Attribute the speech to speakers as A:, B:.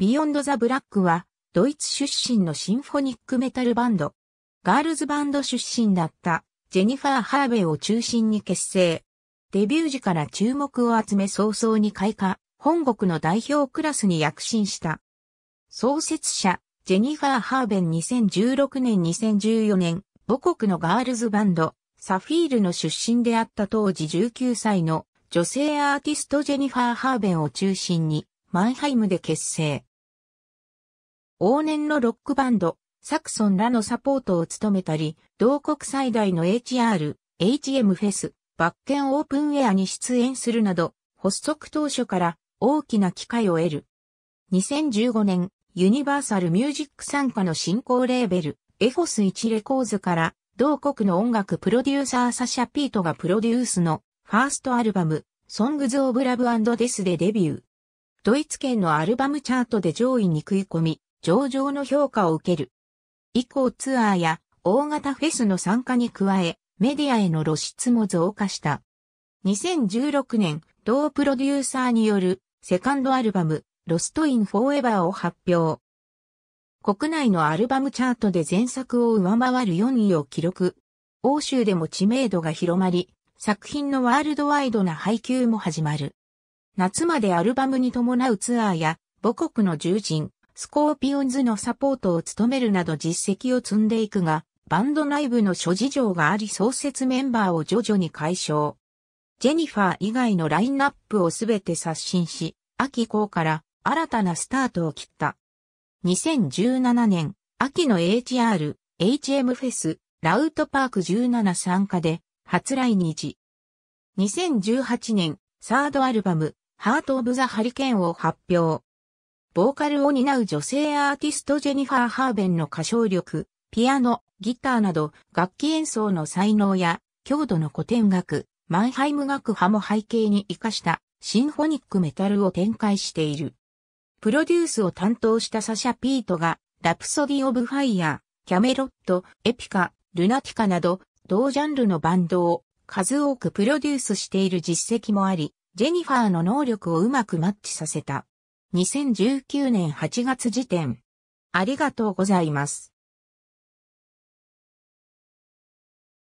A: ビヨンド・ザ・ブラックは、ドイツ出身のシンフォニックメタルバンド。ガールズバンド出身だった、ジェニファー・ハーベンを中心に結成。デビュー時から注目を集め早々に開花、本国の代表クラスに躍進した。創設者、ジェニファー・ハーベン2016年2014年、母国のガールズバンド、サフィールの出身であった当時19歳の女性アーティストジェニファー・ハーベンを中心にマンハイムで結成。往年のロックバンド、サクソンらのサポートを務めたり、同国最大の HR、HM フェス、バッケンオープンウェアに出演するなど、発足当初から大きな機会を得る。2015年、ユニバーサルミュージック参加の新興レーベル、エフォス1レコーズから同国の音楽プロデューサーサシャ・ピートがプロデュースのファーストアルバム、ソングズ・オブ・ラブ・デスでデビュー。ドイツ圏のアルバムチャートで上位に食い込み、上々の評価を受ける。以降ツアーや大型フェスの参加に加え、メディアへの露出も増加した。2016年、同プロデューサーによるセカンドアルバム、ロストイン・フォーエバーを発表。国内のアルバムチャートで前作を上回る4位を記録。欧州でも知名度が広まり、作品のワールドワイドな配給も始まる。夏までアルバムに伴うツアーや母国の重鎮、スコーピオンズのサポートを務めるなど実績を積んでいくが、バンド内部の諸事情があり創設メンバーを徐々に解消。ジェニファー以外のラインナップをすべて刷新し、秋高から新たなスタートを切った。2017年、秋の HR、HM フェス、ラウトパーク17参加で、初来日。2018年、サードアルバム、 Heart of the Hurricane を発表。ボーカルを担う女性アーティストジェニファー・ハーベンの歌唱力、ピアノ、ギターなど楽器演奏の才能や郷土の古典楽、マンハイム楽派も背景に活かしたシンフォニックメタルを展開している。プロデュースを担当したサシャ・ピートが、ラプソディ・オブ・ファイヤー、キャメロット、エピカ、ルナティカなど、同ジャンルのバンドを数多くプロデュースしている実績もあり、ジェニファーの能力をうまくマッチさせた。2019年8月時点。ありがとうございます。